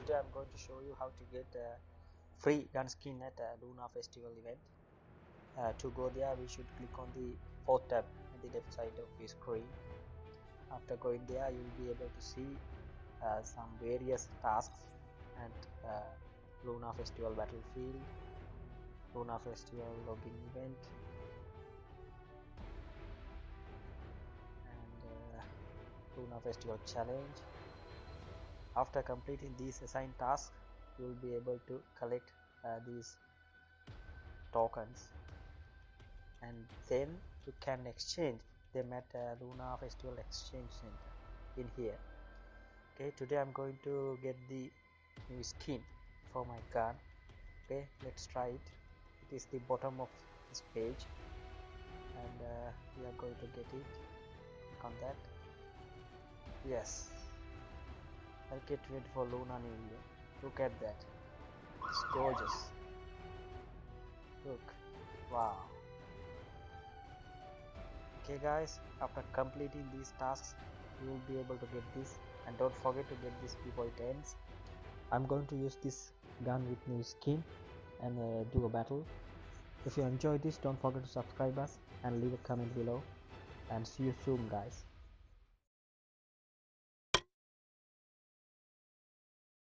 today I'm going to show you how to get a free gun skin at a Luna festival event. Uh, to go there we should click on the fourth tab at the left side of the screen. After going there you will be able to see uh, some various tasks at uh, Luna festival battlefield Luna festival login event and uh, Luna festival challenge after completing these assigned tasks you will be able to collect uh, these tokens. And then you can exchange. Them at uh, Luna Festival Exchange Center in here. Okay today I'm going to get the new skin for my gun. Okay let's try it. It is the bottom of this page. And uh, we are going to get it click on that. Yes I'll get ready for Luna New Year. Look at that. It's gorgeous. Look. Wow. Okay guys. After completing these tasks you will be able to get this. And don't forget to get this before it ends. I'm going to use this gun with new skin and uh, do a battle. If you enjoyed this don't forget to subscribe us and leave a comment below. And see you soon guys